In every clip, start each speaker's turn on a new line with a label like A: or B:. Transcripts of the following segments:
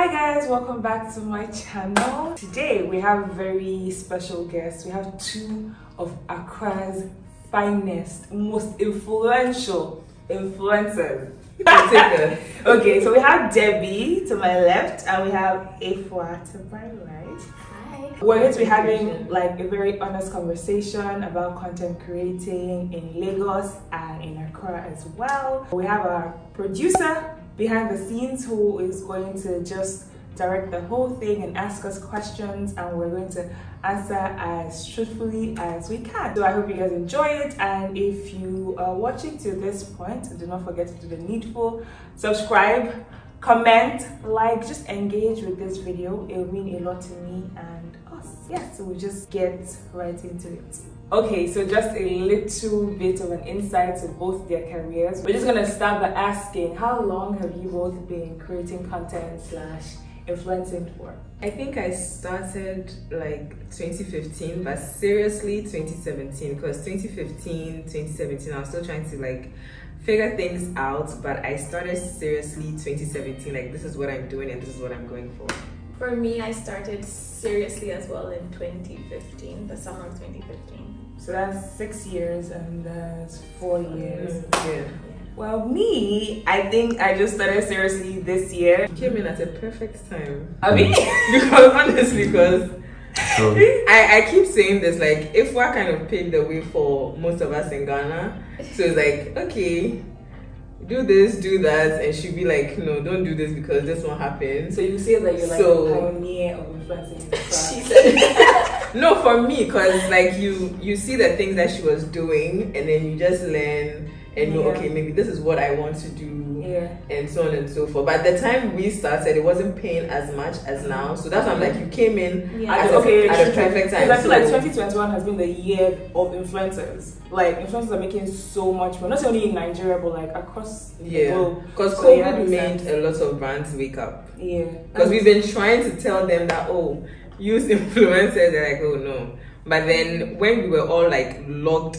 A: Hi guys, welcome back to my channel. Today we have a very special guests. We have two of Accra's finest, most influential influencers. okay, so we have Debbie to my left and we have Afua to my right.
B: Hi.
A: We're going to be having like a very honest conversation about content creating in Lagos and in Accra as well. We have our producer behind the scenes who is going to just direct the whole thing and ask us questions and we're going to answer as truthfully as we can. So I hope you guys enjoy it and if you are watching to this point, do not forget to do the needful, subscribe, comment, like, just engage with this video. It will mean a lot to me and us. Yeah, so we'll just get right into it. Okay, so just a little bit of an insight to both their careers. We're just gonna start by asking, how long have you both been creating content slash influencing for?
C: I think I started like 2015, but seriously 2017 because 2015, 2017, I was still trying to like figure things out, but I started seriously 2017. Like, this is what I'm doing and this is what I'm going for.
B: For me, I started seriously as well in 2015, the summer of 2015.
A: So that's six years and that's four years.
C: Yeah.
A: Well, me, I think I just started seriously this year.
C: You came in at a perfect time.
A: I mean, mm.
C: because honestly, because
D: So,
C: I, I keep saying this, like, Afua kind of paved the way for most of us in Ghana, so it's like, okay, do this, do that, and she'd be like, no, don't do this because this won't happen.
A: so you say that you're like
C: So-
A: a pioneer of influencing in the class.
B: She said,
C: No, for me, because like you you see the things that she was doing, and then you just learn and know,
A: Yeah.
C: okay, maybe this is what I want to do,
A: Yeah.
C: and so on and so forth. But at the time we started, it wasn't paying as much as now, so that's why I'm like, you came in
B: Yeah.
C: at,
A: I-
C: a,
A: okay,
C: at a
A: true, true.
C: perfect time.
A: Because I feel like 2021 has been the year of influencers. Like influencers are making so much money, not only in Nigeria but like across the
C: yeah, because
A: So,
C: COVID
A: makes
C: made
A: sense.
C: a lot of brands wake up.
A: Yeah,
C: Because we've been trying to tell them that oh, use influencers. They're like, oh no. But then when we were all like logged,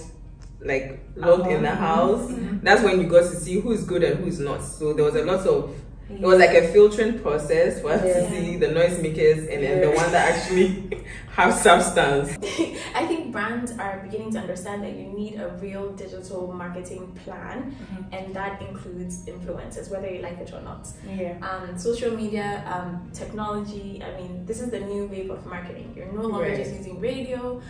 C: like logged in the
A: Uh-huh.
C: house,
A: Mhm.
C: that's when you got to see who's good and who's not. So there was a lot of it was like a filtering process for us to see the noisemakers and then the one that actually have substance.
B: I think brands are beginning to understand that you need a real digital marketing plan,
A: Mhm.
B: and that includes influencers, whether you like it or not.
A: yeah.
B: Um, social media, um, technology, I mean, this is the new wave of marketing. You're no longer
C: Right.
B: just using radio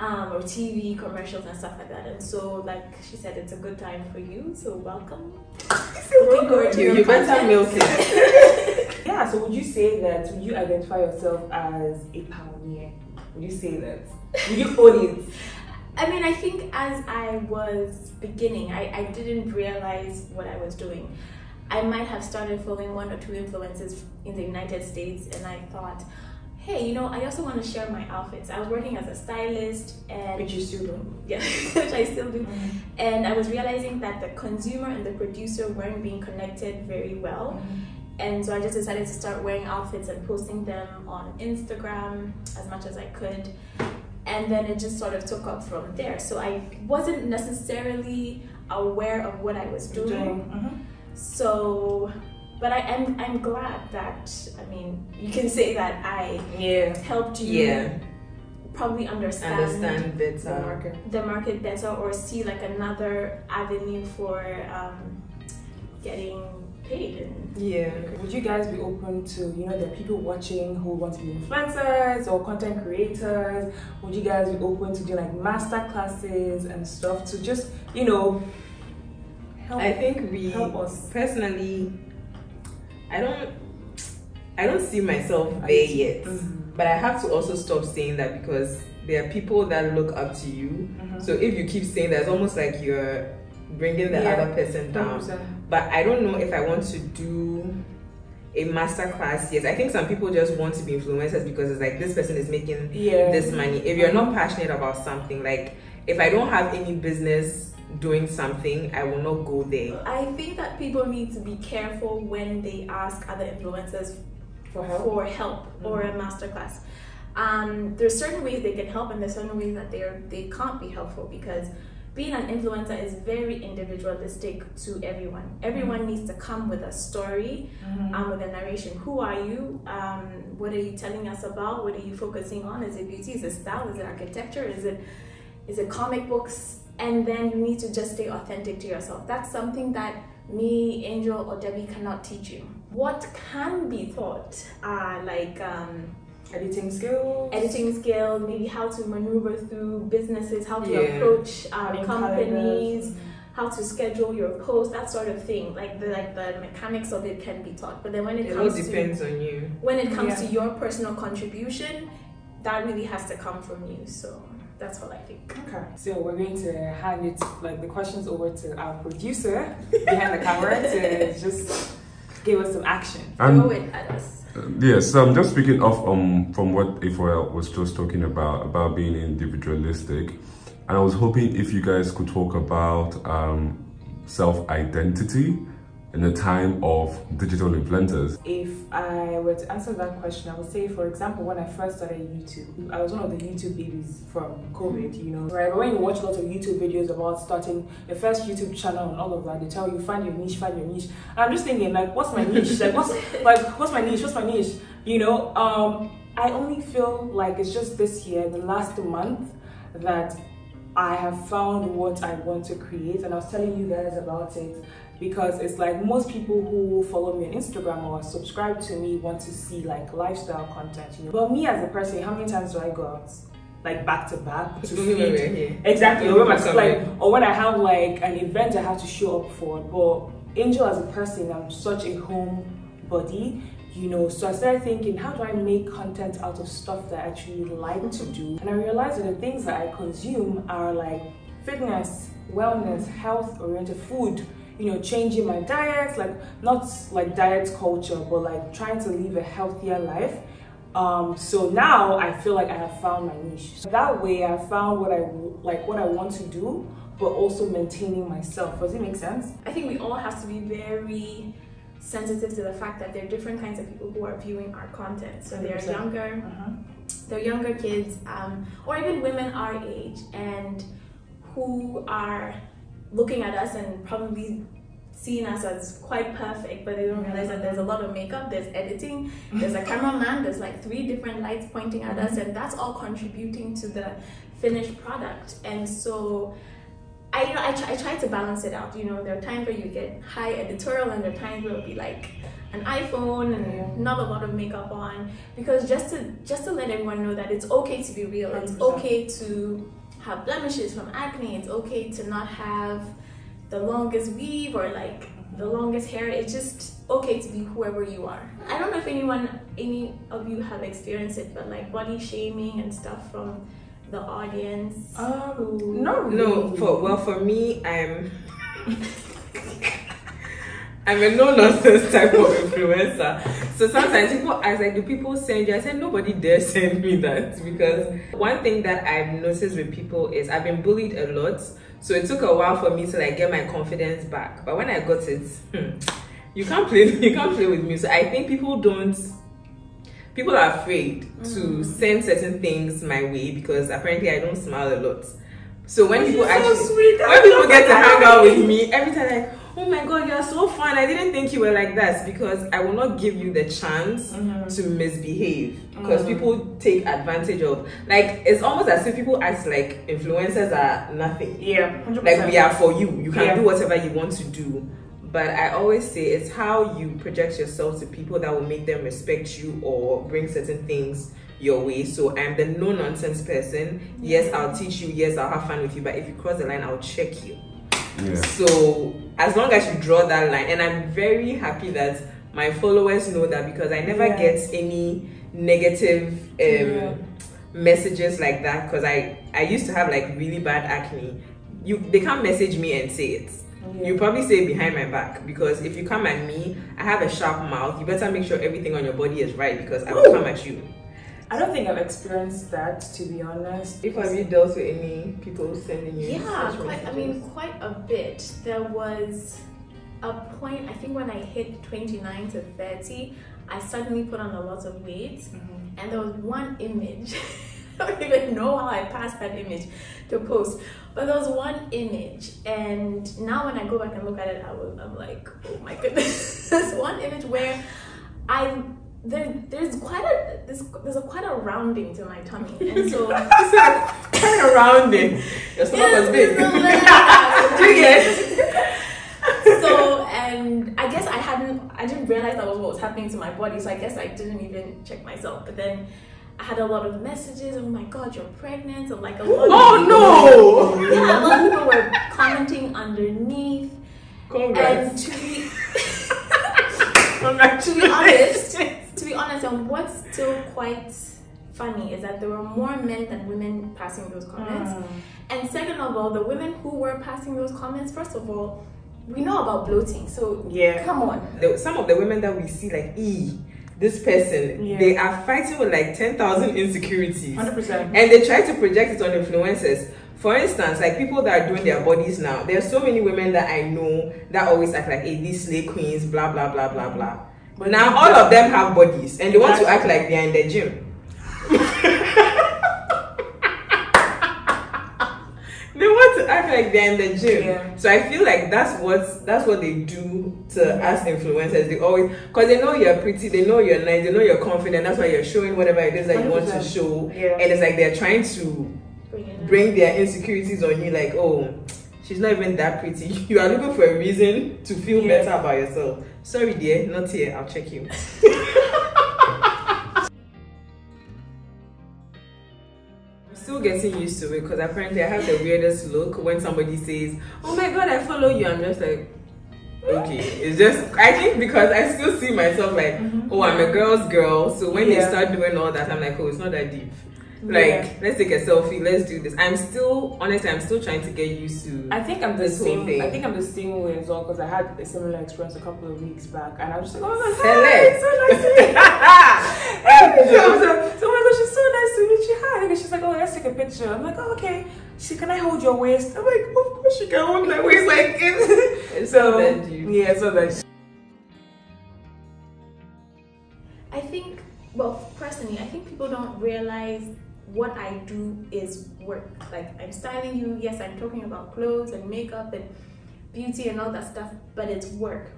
B: um, or TV commercials and stuff like that. And so, like she said, it's a good time for you. So, welcome. Looking forward to
C: You,
B: your
C: you better
B: content.
C: milk it.
A: Yeah, so would you say that, would you identify yourself as a pioneer? Would you say that? Would you own it?
B: I mean, I think as I was beginning, I, I didn't realize what I was doing. I might have started following one or two influences in the United States, and I thought, hey, you know, I also want to share my outfits. I was working as a stylist, and
A: Which you still do.
B: yeah, which I still do. And I was realizing that the consumer and the producer weren't being connected very well. And so I just decided to start wearing outfits and posting them on Instagram as much as I could. And then it just sort of took up from there. So I wasn't necessarily aware of what I was doing.
A: Doing. mhm.
B: So, but I am I'm glad that I mean you can say that I
A: Yeah.
B: helped you
C: Yeah,
B: probably understand,
C: understand
A: The market.
B: the market better or see like another avenue for um, getting paid and
C: Yeah.
A: Would you guys be open to, you know, there are people watching who want to be influencers or content creators? Would you guys be open to do like master classes and stuff to just, you know, help?
C: I think we
A: help us.
C: personally, I don't, I don't see myself there yet.
A: Mhm.
C: But I have to also stop saying that because there are people that look up to you.
A: Mhm.
C: So if you keep saying that, it's almost like you're bringing the
A: Yeah.
C: other person down.
A: 100%.
C: But I don't know if I want to do a master class. Yes, I think some people just want to be influencers because it's like this person is making
A: Yeah.
C: this money. If you're not passionate about something, like if I don't have any business doing something, I will not go there.
B: I think that people need to be careful when they ask other influencers
A: For help.
B: for help or a masterclass. Um, there's certain ways they can help, and there's certain ways that they are they can't be helpful because being an influencer is very individualistic to everyone. Everyone needs to come with a story,
A: Mm-hmm.
B: um, with a narration. Who are you? Um, what are you telling us about? What are you focusing on? Is it beauty? Is it style? Is it architecture? Is it is it comic books? And then you need to just stay authentic to yourself. That's something that me, Angel, or Debbie cannot teach you. What can be taught are like um,
A: Editing skills.
B: editing skills, maybe how to maneuver through businesses, how to
C: Yeah.
B: approach um,
A: Running
B: companies, how to schedule your post, that sort of thing. Like the like the mechanics of it can be taught. But then when it,
C: It all
B: comes to
C: depends on you.
B: when it comes
A: Yeah.
B: to your personal contribution, that really has to come from you. So that's all I think.
A: Okay, so we're going to hand it like the questions over to our producer behind the camera to just give us some action.
B: Throw
D: And
B: it at us.
D: yes, so I'm just speaking off um from what Afua was just talking about about being individualistic, and I was hoping if you guys could talk about um self identity in the time of digital influencers.
A: If I were to answer that question, I would say, for example, when I first started YouTube, I was one of the YouTube babies from COVID, you know. Right, but when you watch lots of YouTube videos about starting the first YouTube channel and all of that, they tell you find your niche, find your niche. And I'm just thinking, like, what's my niche? Like, what's like, what's my niche? What's my niche? You know, um, I only feel like it's just this year, the last month, that I have found what I want to create, and I was telling you guys about it because it's like most people who follow me on Instagram or subscribe to me want to see like lifestyle content, you know. But me as a person, how many times do I go out? Like back to back to feed. Exactly. Or when, like, or when I have like an event I have to show up for. But Angel as a person, I'm such a home body, you know. So I started thinking, how do I make content out of stuff that I actually like to do? And I realized that the things that I consume are like fitness, wellness, health oriented food. You know, changing my diet, like not like diet culture, but like trying to live a healthier life. Um, so now I feel like I have found my niche. That way, I found what I like, what I want to do, but also maintaining myself. Does it make sense?
B: I think we all have to be very sensitive to the fact that there are different kinds of people who are viewing our content. So they're younger,
A: Uh-huh.
B: they're younger kids, um, or even women our age, and who are looking at us and probably seeing us as quite perfect, but they don't mm-hmm. realize that there's a lot of makeup, there's editing, there's a cameraman, there's like three different lights pointing at us, and that's all contributing to the finished product. And so I, you know, I, try, I try to balance it out. You know, there are times where you get high editorial, and there are times where it'll be like an iPhone and not a lot of makeup on, because just to just to let everyone know that it's okay to be real. It's okay to have blemishes from acne. It's okay to not have the longest weave or like the longest hair. It's just okay to be whoever you are. I don't know if anyone, any of you have experienced it, but like body shaming and stuff from the audience.
A: Um, not really.
C: No, for well, for me, I'm I'm a no nonsense type of influencer. So sometimes people ask, like, do people send you? I said nobody dare send me that because one thing that I've noticed with people is I've been bullied a lot. So it took a while for me to like get my confidence back. But when I got it, hmm, you can't play you can't play with me. So I think people don't people are afraid to send certain things my way because apparently I don't smile a lot. So when people actually
A: sweet.
C: when people get to hang out with me, every time like, oh my god, you're so fun. I didn't think you were like that because I will not give you the chance
A: Mhm.
C: to misbehave because
A: Mhm.
C: people take advantage of like it's almost as if people act like influencers are nothing.
A: Yeah, 100%.
C: Like we are for you. You can
A: Yeah.
C: do whatever you want to do. But I always say it's how you project yourself to people that will make them respect you or bring certain things your way. So I'm the no nonsense person. Yes, I'll teach you. Yes, I'll have fun with you. But if you cross the line, I'll check you.
D: Yeah.
C: So as long as you draw that line, and I'm very happy that my followers know that because I never
A: Yeah.
C: get any negative um,
A: Yeah.
C: messages like that. Because I I used to have like really bad acne. You they can't message me and say it.
A: Yeah.
C: You probably say it behind my back because if you come at me, I have a sharp mouth. You better make sure everything on your body is right because I will
A: Ooh.
C: come at you.
A: I don't think I've experienced that to be honest.
C: If have you dealt with any people sending you?
B: Yeah,
C: such
B: quite. I mean, quite a bit. There was a point. I think when I hit twenty nine to thirty, I suddenly put on a lot of weight,
A: Mhm.
B: and there was one image. I don't even know how I passed that image to post. But there was one image, and now when I go back and look at it, I was, I'm like, oh my goodness. There's one image where I there, there's quite a there's, there's a quite a rounding to my tummy, and so
C: kind of rounding. Your stomach
B: Yes,
C: was big. Do you
B: so and I guess I hadn't I didn't realize that was what was happening to my body, so I guess I didn't even check myself. But then I had a lot of messages. Oh my god, you're pregnant! And like a lot.
C: Oh
B: Of, yeah, a lot of people were commenting underneath,
C: no!
B: and to be
C: Congrats.
B: to be honest, be honest, and what's still quite funny is that there were more men than women passing those comments. Hmm. And second of all, the women who were passing those comments, first of all, we know about bloating, so
C: Yeah.
B: come on.
C: The- some of the women that we see, like, e, this person,
A: Yeah.
C: they are fighting with like 10,000 insecurities.
A: 100%.
C: And they try to project it on influencers. For instance, like people that are doing their bodies now, there are so many women that I know that always act like, hey, these slay queens, blah, blah, blah, blah, blah.
A: But
C: now all of them have bodies and they want to act like they're in the gym. they want to act like they're in the gym.
A: Yeah.
C: So I feel like that's what that's what they do to us influencers. They always because they know you're pretty, they know you're nice, they know you're confident. That's why you're showing whatever it is that you want to show.
A: Yeah.
C: And it's like they're trying to
B: Bring it in.
C: bring their insecurities on you. Like, oh, she's not even that pretty. You are looking for a reason to feel
A: Yeah.
C: better about yourself. Sorry, dear, not here. I'll check you. I'm still getting used to it because apparently I have the weirdest look when somebody says, "Oh my god, I follow you." I'm just like, okay. It's just I think because I still see myself like, mm-hmm. oh, I'm a girl's girl. So when they start doing all that, I'm like, oh, it's not that deep. Like,
A: Yeah.
C: let's take a selfie. Let's do this. I'm still honestly, I'm still trying to get used to.
A: I think I'm the
C: This
A: same.
C: thing.
A: I think I'm the same way as well because I had a similar experience a couple of weeks back, and I was just like, "Oh my god,
C: Celeb.
A: hi, so nice to meet you." And she was like, so, "Oh my god, she's so nice to meet you." Hi, and she's like, "Oh, let's take a picture." I'm like, "Oh, okay." She, can I hold your waist? I'm like, "Of course you can hold my waist." Like,
C: It's
A: so
C: not
A: yeah, so that
B: I think, well, personally, I think people don't realize what I do is work. Like, I'm styling you, yes, I'm talking about clothes and makeup and beauty and all that stuff, but it's work.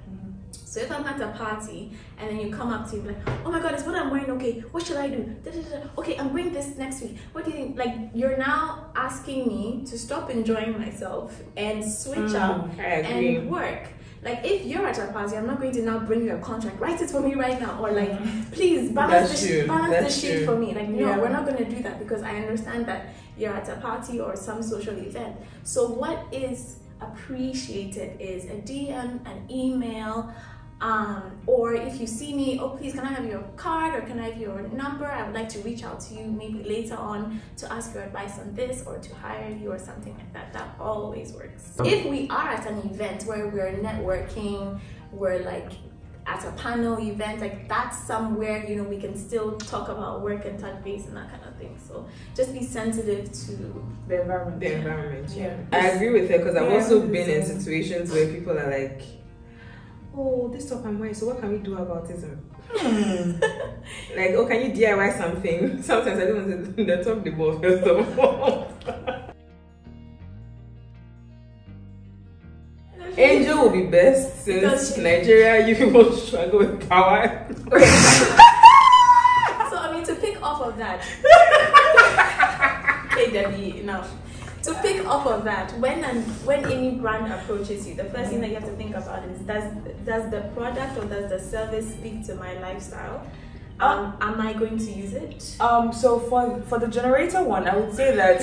B: So if I'm at a party and then you come up to me like, oh my god, it's what I'm wearing. Okay, what should I do? Da, da, da. Okay, I'm wearing this next week. What do you think? Like you're now asking me to stop enjoying myself and switch
A: Mm,
B: up and work. Like if you're at a party, I'm not going to now bring you a contract. Write it for me right now, or like mm-hmm. please balance
C: That's
B: the
C: true.
B: balance
C: That's
B: the sheet for me. Like no,
A: Yeah.
B: we're not going to do that because I understand that you're at a party or some social event. So what is appreciated is a DM, an email. Um, or if you see me, oh please, can I have your card or can I have your number? I would like to reach out to you maybe later on to ask your advice on this or to hire you or something like that. That always works. If we are at an event where we're networking, we're like at a panel event, like that's somewhere, you know, we can still talk about work and touch base and that kind of thing. So just be sensitive to
A: the environment.
C: the environment.
A: Yeah.
C: I agree with her because I've
A: Yeah,
C: also been in situations where people are like, "Oh, this top I'm wearing, so what can we do about it?"
A: Hmm.
C: Like, "Oh, can you DIY something?" Sometimes I don't want to the top the ball first of all. Angel will be best since
B: she-
C: Nigeria, you will struggle with power.
B: So I mean, to pick off of that, Debbie, now to pick off of that, when and when any brand approaches you, the first thing that you have to think about is does does the product or does the service speak to my lifestyle? Um, am I going to use it?
A: Um, so for for the generator one, I would say that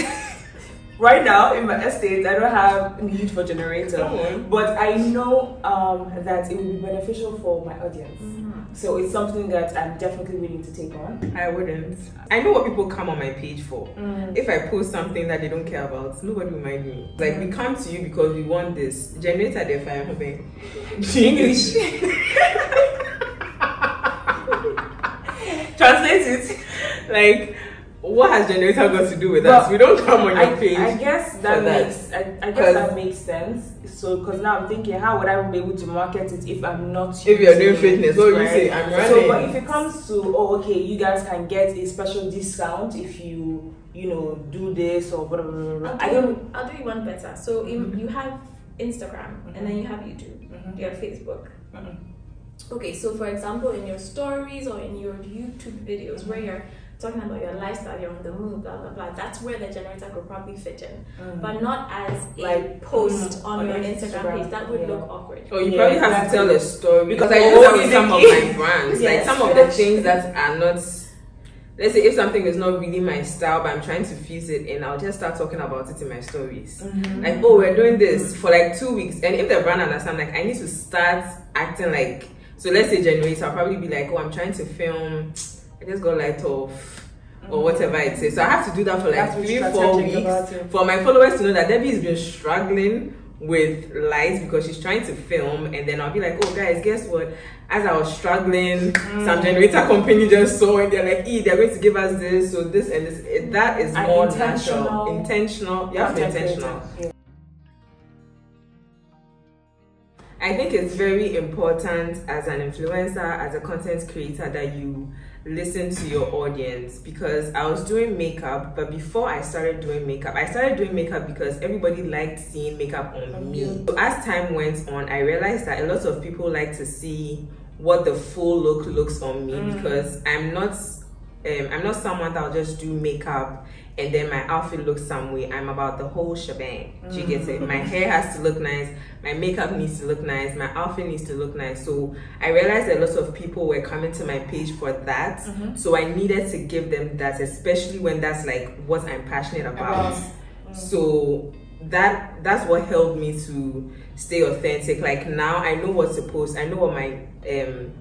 A: right now in my estate, I don't have need for generator, but I know um, that it will be beneficial for my audience. So it's something that I'm definitely willing to take on.
C: I wouldn't. I know what people come on my page for.
A: Mm.
C: If I post something that they don't care about, nobody will mind me. Like we come to you because we want this. Generator the fire hoping.
A: English. Translate it.
C: like what has generator got to do with
A: Well,
C: us? We don't come on
A: I,
C: your page.
A: I guess that,
C: for that.
A: makes I, I
C: 'Cause-
A: guess that makes sense. So because now I'm thinking, how would I be able to market it if I'm not?
C: If you're doing fitness, what would you say? I'm running.
A: So, but if it comes to oh, okay, you guys can get a special discount if you you know, do this or whatever. blah, blah,
B: I'll
A: blah. I
B: do,
A: don't.
B: I'll do you one better. So you,
A: Mhm.
B: you have Instagram and then you have YouTube.
A: Mhm.
B: You have Facebook.
A: Mhm.
B: Okay, so for example, in your stories or in your YouTube videos where you're talking about your lifestyle, you're on the move, blah blah blah. That's where the generator could probably fit in,
A: Mm.
B: but not as a
A: Like,
B: post
A: mm,
B: on,
A: on
B: your
A: your
B: Instagram,
A: Instagram,
B: page. That would
A: yeah.
B: look awkward.
C: Oh, you
A: Yeah,
C: probably have to tell a story because I
A: Because
C: do that with some of my brands.
B: Yes,
C: like some of the things that are not. Let's say if something is not really my style, but I'm trying to fuse it in, I'll just start talking about it in my stories.
A: Mhm.
C: Like, oh, we're doing this for like two weeks, and if the brand understand, like, I need to start acting like. So let's say January, so I'll probably be like, oh, I'm trying to film. I just got light off. Or whatever it is. So I have to do that for like three, four weeks for my followers to know that Debbie has been struggling with lights because she's trying to film and then I'll be like, oh guys, guess what? As I was struggling,
A: Mm.
C: some generator company just saw and they're like, e, they're going to give us this, so this and this. It- That is
A: And
C: more
A: intentional
C: natural. Intentional. You have to be intentional. I think it's very important as an influencer, as a content creator, that you listen to your audience because I was doing makeup, but before I started doing makeup, I started doing makeup because everybody liked seeing makeup on me. So as time went on, I realized that a lot of people like to see what the full look looks on me
A: Mm.
C: because I'm not um, I'm not someone that'll just do makeup and then my outfit looks some way. I'm about the whole shebang. Do you get it? My hair has to look nice, my makeup needs to look nice, my outfit needs to look nice. So I realized a lot of people were coming to my page for that.
A: Mhm.
C: So I needed to give them that, especially when that's like what I'm passionate about.
A: Mm.
C: So that that's what helped me to stay authentic. Like now I know what to post. I know what my um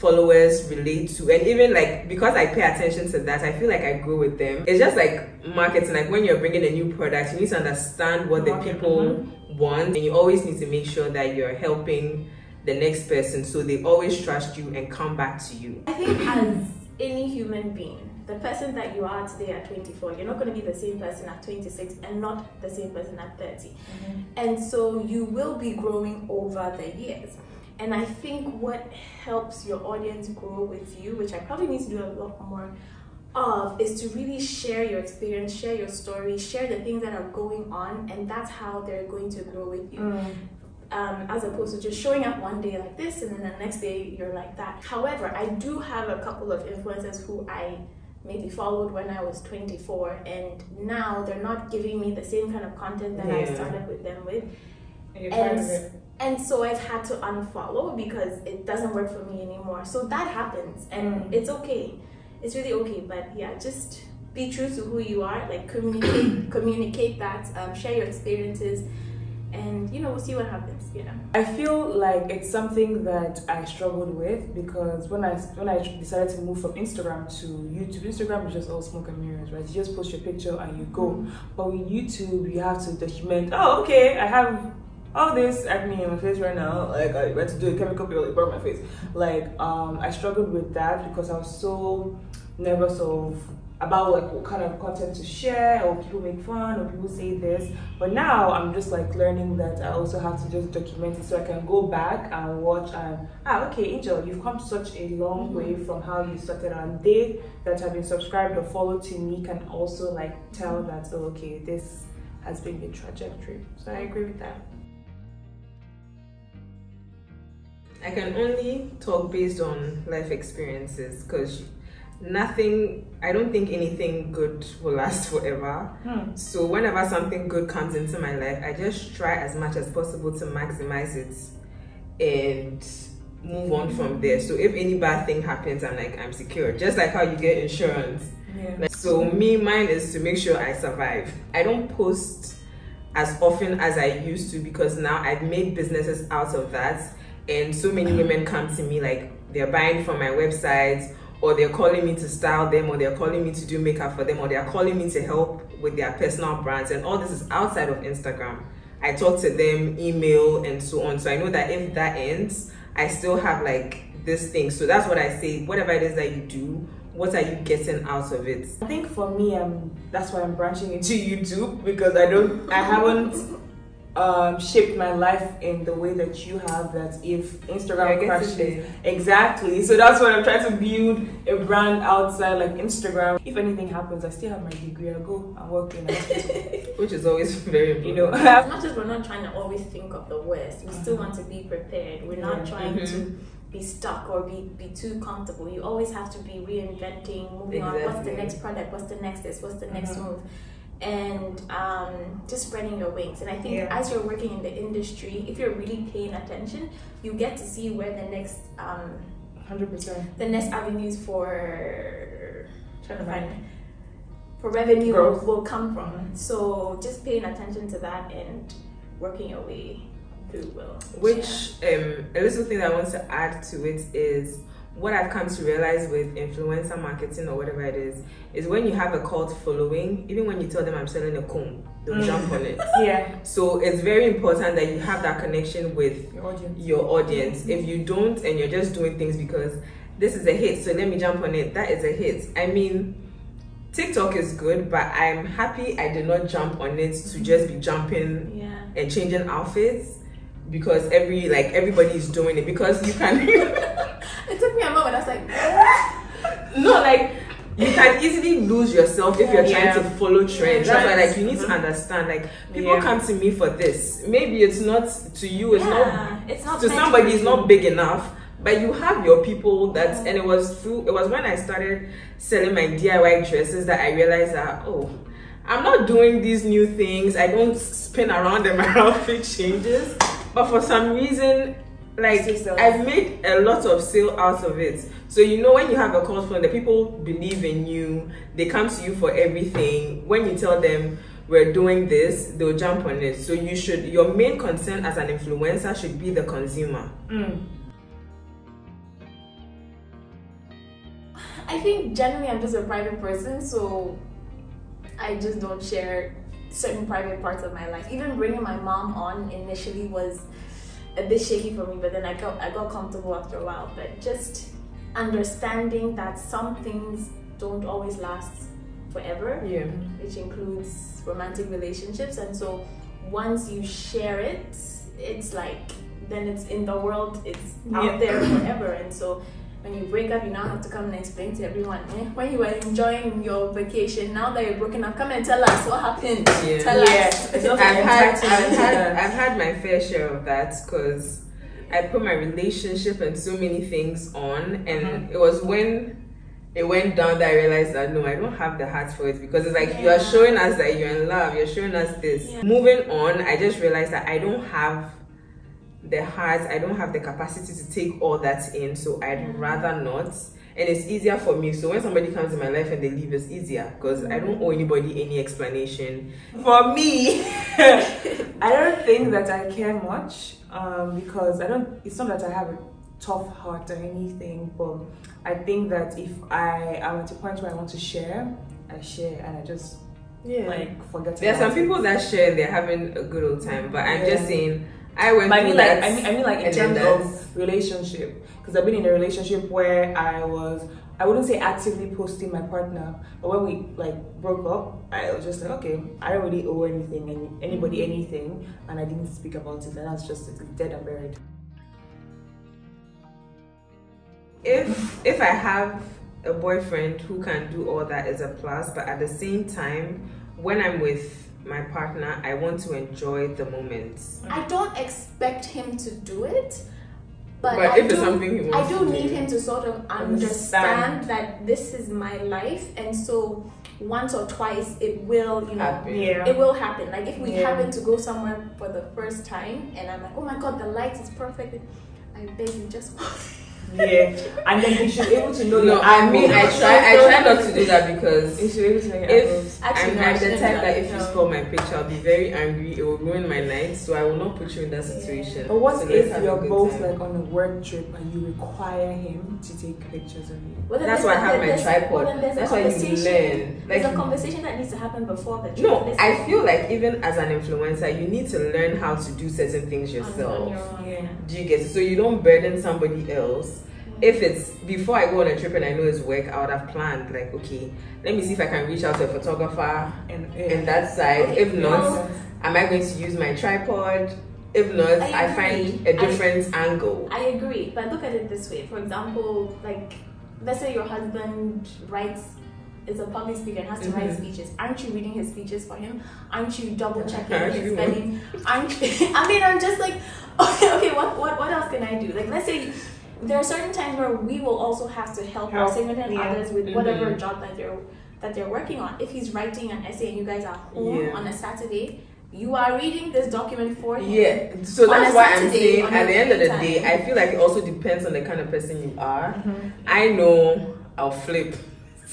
C: followers relate to and even like because i pay attention to that i feel like i grow with them it's just like marketing like when you're bringing a new product you need to understand what the people mm-hmm. want and you always need to make sure that you're helping the next person so they always trust you and come back to you
B: I think as any human being, the person that you are today at 24, you're not going to be the same person at 26 and not the same person at 30. Mm-hmm. And so you will be growing over the years. And I think what helps your audience grow with you, which I probably need to do a lot more of, is to really share your experience, share your story, share the things that are going on, and that's how they're going to grow with you
A: Mm.
B: um, as opposed to just showing up one day like this and then the next day you're like that. However, I do have a couple of influencers who I maybe followed when I was 24 and now they're not giving me the same kind of content that I started with them with.
A: And you're tired of
B: And, so I've had to unfollow because it doesn't work for me anymore. So that happens and
A: Mm.
B: it's okay. It's really okay, but yeah, just be true to who you are, like communicate communicate that, um, share your experiences and you know, we'll see what happens, you know.
A: I feel like it's something that I struggled with because when I when I decided to move from Instagram to YouTube, Instagram is just all smoke and mirrors, right? You just post your picture and you go. But with YouTube, you have to document. Oh, okay, I have all this acne in my face right now. Like I went to do a chemical peel, it burned my face. Like um, I struggled with that because I was so nervous of about like what kind of content to share or people make fun or people say this but now i'm just like learning that i also have to just document it so i can go back and watch and ah okay angel you've come such a long way from how you started and they that have been subscribed or followed to me can also like tell that oh, okay this has been the trajectory so i agree with that
C: I can only talk based on life experiences because nothing, I don't think anything good will last forever.
A: hmm.
C: So, whenever something good comes into my life, I just try as much as possible to maximize it and move on from there. So, if any bad thing happens, I'm like, I'm secure. Just like how you get insurance.
A: yeah
C: Like, so me, mine is to make sure I survive. I don't post as often as I used to because now I've made businesses out of that, and so many women come to me like they're buying from my website, or they're calling me to style them, or they're calling me to do makeup for them, or they're calling me to help with their personal brands, and all this is outside of Instagram. I talk to them, email, and so on. So I know that if that ends, I still have like this thing. So that's what I say. Whatever it is that you do, what are you getting out of it?
A: I think for me, um, that's why I'm branching into YouTube because I don't, I haven't um, shaped my life in the way that you have. That if Instagram
C: Yeah,
A: crashes, exactly. So that's what I'm trying to build a brand outside like Instagram. If anything happens, I still have my degree. I'll go and work in a
C: which is always very important.
A: you know.
B: As much as we're not trying to always think of the worst, we still want to be prepared. We're not
A: Yeah.
B: trying
C: Mhm.
B: to be stuck or be, be too comfortable. You always have to be reinventing, moving on. What's the next product? What's the next this? What's the next
A: Mhm.
B: move? And um, just spreading your wings. And I think
A: Yeah.
B: as you're working in the industry, if you're really paying attention, you get to see where the next um,
A: Hundred percent.
B: the next avenues for trying to find for revenue will,
A: Growth.
B: will come from.
A: Mhm.
B: So just paying attention to that and working your way through will.
C: Which um, a little thing that I want to add to it is what I've come to realize with influencer marketing or whatever it is, is when you have a cult following, even when you tell them I'm selling a comb, they'll
A: Mm.
C: jump on it.
A: Yeah.
C: So it's very important that you have that connection with
A: Your audience.
C: your audience. If you don't and you're just doing things because this is a hit, so let me jump on it, that is a hit. I mean, TikTok is good, but I'm happy I did not jump on it to just be jumping
B: yeah.
C: and changing outfits because every like everybody is doing it because you can
B: It took me a moment. I was like,
C: no like you can easily lose yourself if you're trying
A: Yeah.
C: to follow trends. That's why like you need to
A: Mhm.
C: understand like people
A: Yeah.
C: come to me for this. Maybe it's not to you, it's not
B: it's not
C: to somebody it's not big enough but you have your people that and it was through it was when i started selling my diy dresses that i realized that oh i'm not doing these new things i don't spin around and my outfit changes but for some reason like i've made a lot of sale out of it. So you know when you have a call phone the people believe in you. They come to you for everything. When you tell them we're doing this they'll jump on it. So you should your main concern as an influencer should be the consumer.
A: Mm.
B: I think generally I'm just a private person, so I just don't share certain private parts of my life. Even bringing my mom on initially was a bit shaky for me, but then I got I got comfortable after a while. But just understanding that some things don't always last forever,
C: yeah
B: which includes romantic relationships, and so once you share it, it's like then it's in the world, it's
A: Yeah.
B: out there forever, and so when you break up, you now have to come and explain to everyone. Eh, when you were enjoying your vacation, now that you're broken up, come and tell us what happened.
C: Yeah.
B: Tell
A: Yeah.
B: us.
C: I've had, I've had. I've had my fair share of that because I put my relationship and so many things on, and
A: Mhm.
C: it was when it went down that I realized that no, I don't have the heart for it because it's like you are showing us that you're in love, you're showing us this.
B: Yeah.
C: Moving on, I just realized that I don't have the heart, I don't have the capacity to take all that in, so I'd
B: Yeah.
C: rather not. And it's easier for me. So when somebody comes in my life and they leave, it's easier because I don't owe anybody any explanation.
A: For me, I don't think that I care much um, because I don't. It's not that I have a tough heart or anything, but I think that if I am at a point where I want to share, I share and I just
C: Yeah.
A: like forget.
C: It there are some people that share they're having a good old time, but I'm just saying I went
A: I mean, like. I mean, I mean, like in terms of relationship, because I've been in a relationship where I was, I wouldn't say actively posting my partner, but when we like broke up, I was just like, okay, I don't really owe anything, any, anybody mm-hmm. anything, and I didn't speak about it, and that's just dead and buried.
C: if if I have a boyfriend who can do all that is a plus, but at the same time, when I'm with my partner, I want to enjoy the moments.
B: I don't expect him to do it, but,
C: But
B: I
C: if
B: do,
C: it's something he
B: I do
C: to
B: need
C: do.
B: him to sort of
A: Understand.
B: understand that this is my life, and so once or twice it will, you know,
C: Happen.
A: Yeah.
B: it will happen. Like if we
A: Yeah.
B: happen to go somewhere for the first time, and I'm like, oh my god, the light is perfect. I beg you, just
A: Yeah, and then you should be able to know.
C: No,
A: your
C: I mean I try I try not to do that because
A: You should be able to know your
C: if.
B: Actually,
C: I'm,
B: no,
C: I'm the type that
B: that,
C: if you
B: no.
C: spoil my picture, I'll be very angry. It will ruin my night, so I will not put you in that situation.
A: But what
C: So
A: if you're both
C: time.
A: like on a work trip and you require him to take pictures of you?
B: Well,
C: That's why I have my tripod.
B: well, then there's a
C: That's why you
B: conversation-
C: learn.
B: There's a conversation that needs to happen before the trip.
C: No, I feel like even as an influencer, you need to learn how to do certain things yourself.
B: on your own,
A: Yeah.
B: yeah.
C: Do you get it? So you don't burden somebody else. If it's before I go on a trip and I know it's work, I would have planned like, okay, let me see if I can reach out to a photographer
A: And,
C: in that side. If not, am I going to use my tripod? If not,
B: I
C: I, find a different angle.
B: I agree, but look at it this way. For example, like let's say your husband writes is a public speaker and has to write
C: Mhm.
B: speeches. Aren't you reading his speeches for him? Aren't you double checking his spelling? Aren't you, I mean I'm just like okay, okay, what, what what else can I do? Like let's say there are certain times where we will also have to help, our
A: Help,
B: significant
A: yeah.
B: others with whatever
C: Mhm.
B: job that they're that they're working on. If he's writing an essay and you guys are home
C: Yeah.
B: on a Saturday, you are reading this document for him.
C: Yeah, so that's why I'm saying at the end of the
B: free
C: day. I feel like it also depends on the kind of person you are.
A: Mm-hmm.
C: I know I'll flip.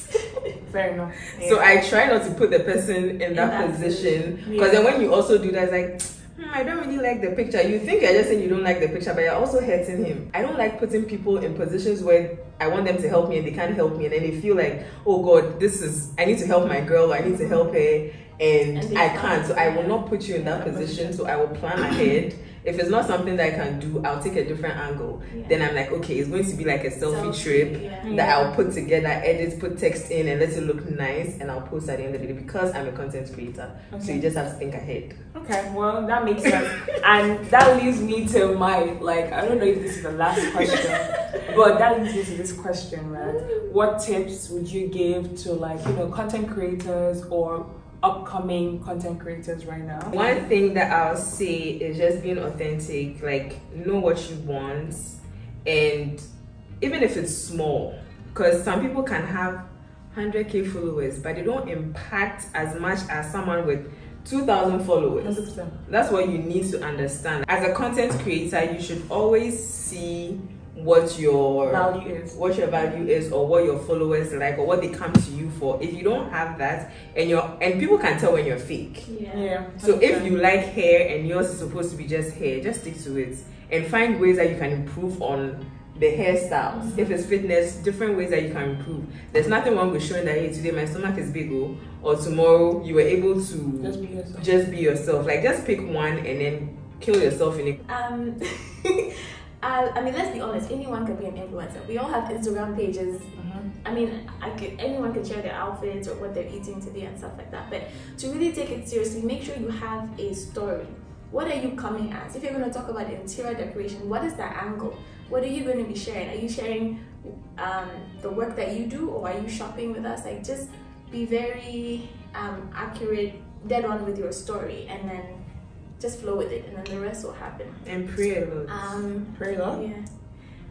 A: Fair enough.
C: So I try not to put the person in that,
B: that
C: position
A: Yeah.
C: because then when you also do that, it's like. "Hmm, I don't really like the picture. You think you're just saying you don't like the picture, but you're also hurting him. I don't like putting people in positions where I want them to help me and they can't help me, and then they feel like, oh God, this is I need to help my girl, I need to help her, and,
B: And
C: I
B: can't.
C: can't. So I will not put you in that position. So I will plan ahead. If it's not something that I can do, I'll take a different angle.
B: Yeah.
C: Then I'm like, okay, it's going to be like a selfie
B: Selfie,
C: trip
B: yeah.
C: that I'll put together, edit, put text in, and let it look nice, and I'll post at the end of the day because I'm a content creator. So you just have to think ahead.
A: Okay, well that makes sense, and that leads me to my like I don't know if this is the last question, but that leads me to this question, right? What tips would you give to like you know content creators or upcoming content creators right now?
C: One thing that I'll say is just being authentic, like know what you want, and even if it's small, because some people can have 100k followers, but they don't impact as much as someone with 2,000 followers.
A: Hundred percent.
C: That's what you need to understand. As a content creator, you should always see what your
A: Value is.
C: what your value is or what your followers like or what they come to you for. If you don't have that and you're and people can tell when you're fake.
B: Yeah.
A: Yeah.
C: So if you like hair and yours is supposed to be just hair, just stick to it and find ways that you can improve on the hairstyles. If it's fitness, different ways that you can improve. There's nothing wrong with showing that hey today my stomach is big oh, or tomorrow you were able to
A: just be yourself.
C: just be yourself. Like just pick one and then kill yourself in it.
B: Um, uh, I mean, let's be honest. Anyone can be an influencer. We all have Instagram pages.
A: Mhm.
B: I mean, I could anyone can share their outfits or what they're eating today and stuff like that. But to really take it seriously, make sure you have a story. What are you coming as? If you're going to talk about interior decoration, what is that angle? What are you going to be sharing? Are you sharing um, the work that you do, or are you shopping with us? Like, just be very um, accurate, dead on with your story, and then just flow with it, and then the rest will happen.
C: And pray a lot.
B: Um,
A: Very well.
B: yeah.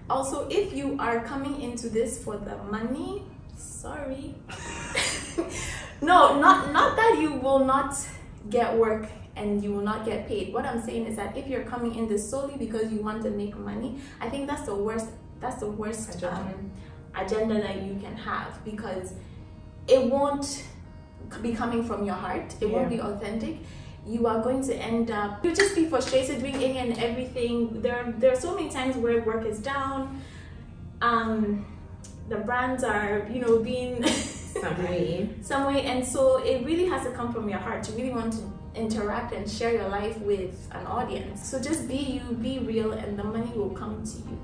B: Also, if you are coming into this for the money, sorry. no, not not that you will not get work and you will not get paid. What I'm saying is that if you're coming in this solely because you want to make money, I think that's the worst. That's the worst
A: Agenda.
B: um, agenda that you can have because it won't be coming from your heart. It won't be authentic. You are going to end up you'll just be frustrated doing any and everything. There there are so many times where work is down. Um the brands are, you know, being
C: Some way.
B: some way and so it really has to come from your heart. You really want to interact and share your life with an audience. So just be you, be real and the money will come to you.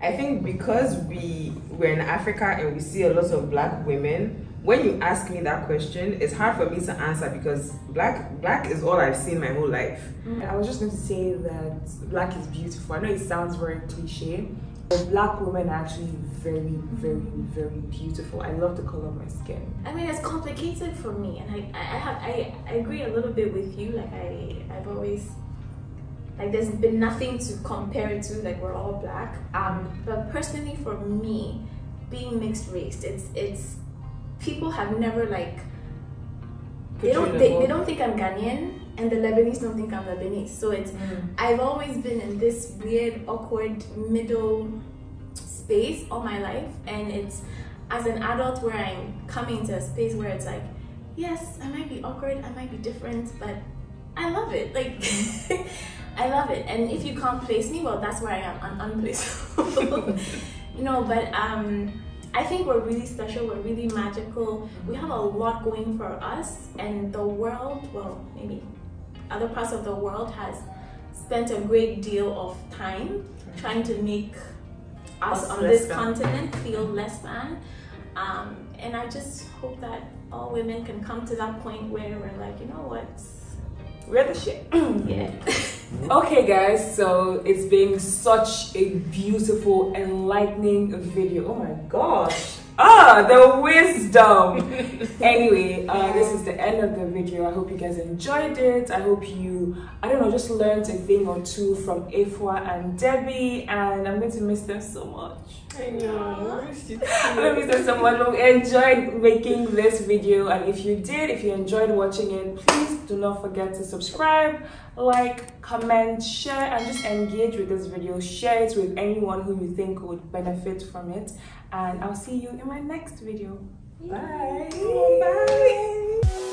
C: I think because we we're in Africa and we see a lot of black women, when you ask me that question, it's hard for me to answer because black black is all I've seen my whole life.
A: I was just going to say that black is beautiful. I know it sounds very cliche, but black women are actually very, very, very beautiful. I love the color of my skin.
B: I mean, it's complicated for me, and I, I, I have, I, I agree a little bit with you. Like I, I've always, like, there's been nothing to compare it to. Like we're all black. Um, but personally, for me, being mixed race, it's, it's, people have never like, they
C: Put you in
B: don't, they, they don't think I'm Ghanaian, and the Lebanese don't think I'm Lebanese. So it's, I've always been in this weird, awkward middle space all my life, and it's as an adult where I'm coming to a space where it's like, yes, I might be awkward, I might be different, but I love it. Like, I love it. And if you can't place me, well, that's where I am, un- unplaceable. no, but um, I think we're really special. We're really magical. We have a lot going for us, and the world, well, maybe other parts of the world has spent a great deal of time trying to make us
C: Us
B: on this
C: than.
B: continent feel less than. Um, and I just hope that all women can come to that point where we're like, you know what?
A: We're the shit.
B: Yeah.
A: Okay, guys, so it's been such a beautiful, enlightening video. Oh my gosh. Ah, the wisdom. anyway, uh, this is the end of the video. I hope you guys enjoyed it. I hope you, I don't know, just learned a thing or two from Afua and Debbie, and I'm going to miss them so much.
C: I know. I miss you
A: miss them so much. We enjoyed making this video, and if you did, if you enjoyed watching it, please do not forget to subscribe, like, comment, share, and just engage with this video. Share it with anyone who you think would benefit from it, and I'll see you in my next video. Bye. Bye.